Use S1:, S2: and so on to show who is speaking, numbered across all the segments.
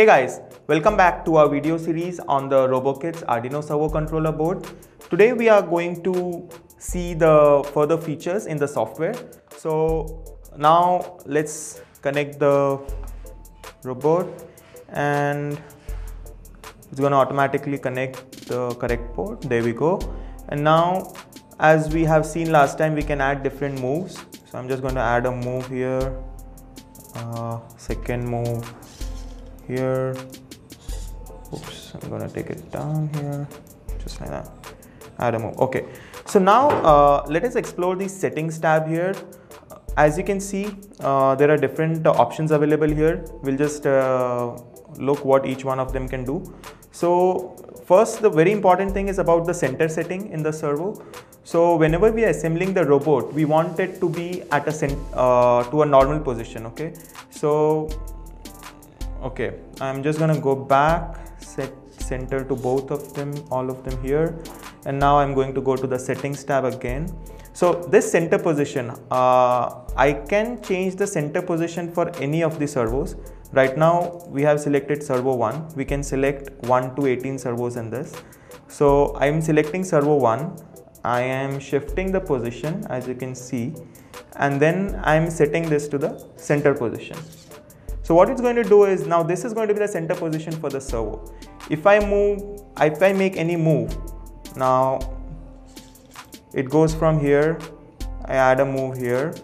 S1: Hey guys, welcome back to our video series on the RoboKits Arduino servo controller board. Today we are going to see the further features in the software. So now let's connect the robot and it's going to automatically connect the correct port. There we go. And now as we have seen last time we can add different moves. So I'm just going to add a move here, uh, second move here. Oops i'm gonna take it down here just like that. Add a move. Okay. So now uh, let us explore the settings tab here. As you can see uh, there are different uh, options available here. We'll just uh, look what each one of them can do. So first the very important thing is about the center setting in the servo. So whenever we are assembling the robot we want it to be at a uh, to a normal position okay? So okay i'm just gonna go back set center to both of them all of them here. And now i'm going to go to the settings tab again. So this center position uh, i can change the center position for any of the servos. Right now we have selected servo 1 we can select 1 to 18 servos in this. So i'm selecting servo 1 i am shifting the position as you can see. And then i'm setting this to the center position so what it's going to do is now this is going to be the center position for the servo. If I move, if I make any move, now it goes from here, I add a move here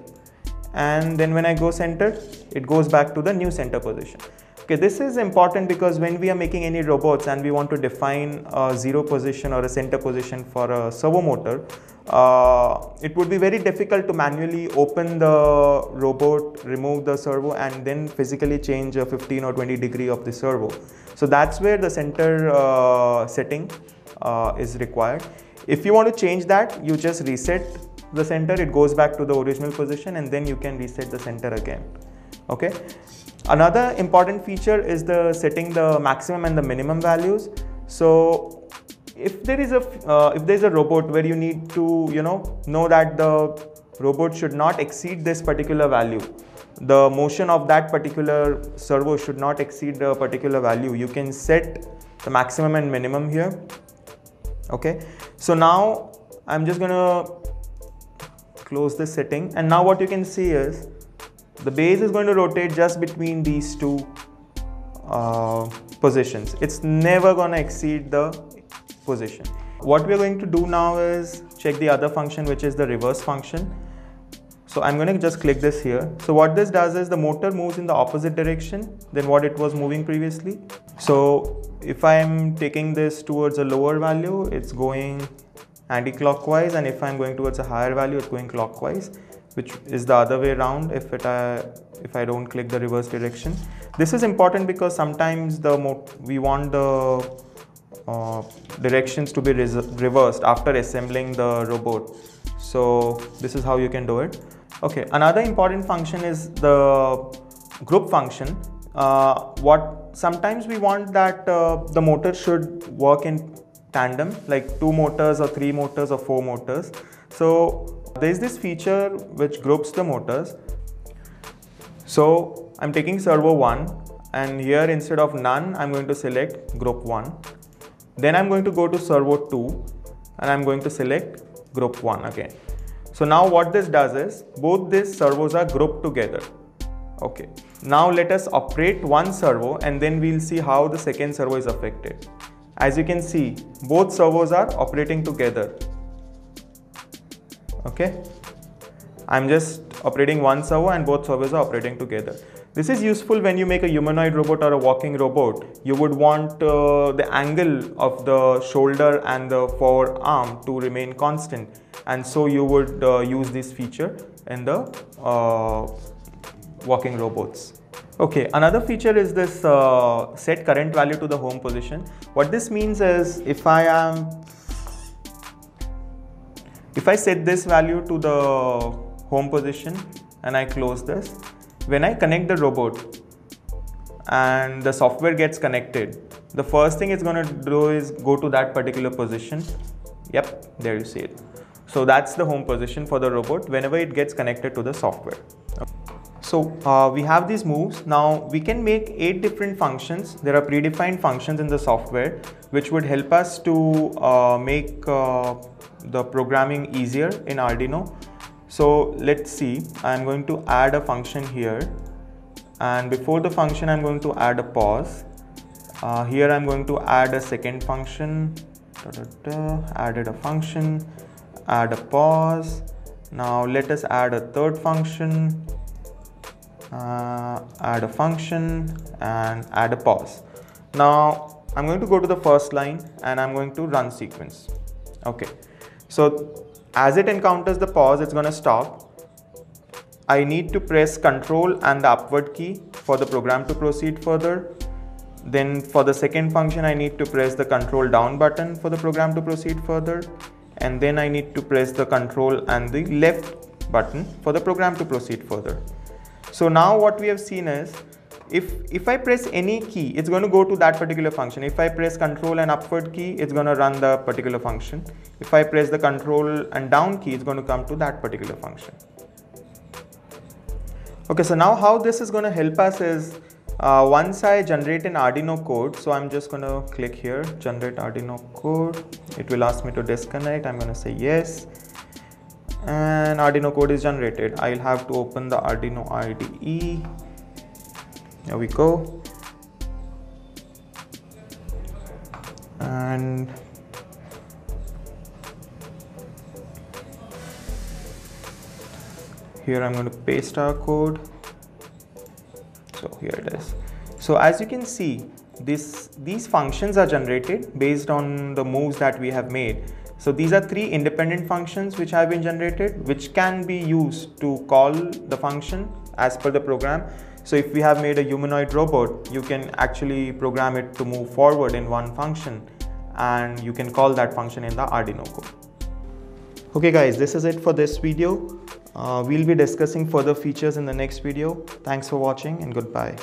S1: and then when I go center, it goes back to the new center position. Okay, this is important because when we are making any robots and we want to define a zero position or a center position for a servo motor, uh, it would be very difficult to manually open the robot, remove the servo and then physically change a 15 or 20 degree of the servo. So that's where the center uh, setting uh, is required. If you want to change that, you just reset the center, it goes back to the original position and then you can reset the center again. Okay. Another important feature is the setting the maximum and the minimum values. So if there is a uh, if there is a robot where you need to you know know that the robot should not exceed this particular value the motion of that particular servo should not exceed a particular value you can set the maximum and minimum here. Okay. So now i'm just gonna close this setting. And now what you can see is the base is going to rotate just between these two uh, positions. It's never gonna exceed the position. What we're going to do now is check the other function which is the reverse function. So I'm going to just click this here. So what this does is the motor moves in the opposite direction than what it was moving previously. So if I'm taking this towards a lower value, it's going anti-clockwise and if I'm going towards a higher value, it's going clockwise which is the other way around if it uh, if I don't click the reverse direction. This is important because sometimes the we want the uh, directions to be reversed after assembling the robot. So this is how you can do it. Okay, another important function is the group function. Uh, what sometimes we want that uh, the motor should work in tandem like two motors or three motors or four motors. So there's this feature which groups the motors. So I'm taking servo 1 and here instead of none I'm going to select group 1 then I'm going to go to servo 2 and I'm going to select group 1 again. So now what this does is both these servos are grouped together. Okay. Now let us operate one servo and then we'll see how the second servo is affected. As you can see, both servos are operating together. Okay. I'm just operating one servo and both servos are operating together. This is useful when you make a humanoid robot or a walking robot. You would want uh, the angle of the shoulder and the forearm to remain constant and so you would uh, use this feature in the uh, walking robots. Okay, another feature is this uh, set current value to the home position. What this means is if I am if I set this value to the home position and I close this when I connect the robot and the software gets connected, the first thing it's going to do is go to that particular position. Yep, there you see it. So that's the home position for the robot whenever it gets connected to the software. So uh, we have these moves. Now we can make eight different functions. There are predefined functions in the software which would help us to uh, make uh, the programming easier in Arduino. So let's see, I'm going to add a function here and before the function I'm going to add a pause. Uh, here I'm going to add a second function, da, da, da, added a function, add a pause. Now let us add a third function, uh, add a function and add a pause. Now I'm going to go to the first line and I'm going to run sequence. Okay, so as it encounters the pause, it's going to stop. I need to press control and the upward key for the program to proceed further. Then for the second function, I need to press the control down button for the program to proceed further. And then I need to press the control and the left button for the program to proceed further. So now what we have seen is if if I press any key, it's going to go to that particular function. If I press control and upward key, it's going to run the particular function. If I press the control and down key, it's going to come to that particular function. Okay, so now how this is going to help us is uh, once I generate an Arduino code, so I'm just going to click here, generate Arduino code. It will ask me to disconnect. I'm going to say yes. And Arduino code is generated. I'll have to open the Arduino IDE there we go. And here I'm going to paste our code. So here it is. So as you can see this these functions are generated based on the moves that we have made. So these are three independent functions which have been generated which can be used to call the function as per the program so if we have made a humanoid robot, you can actually program it to move forward in one function and you can call that function in the Arduino code. Okay guys, this is it for this video. Uh, we'll be discussing further features in the next video. Thanks for watching and goodbye.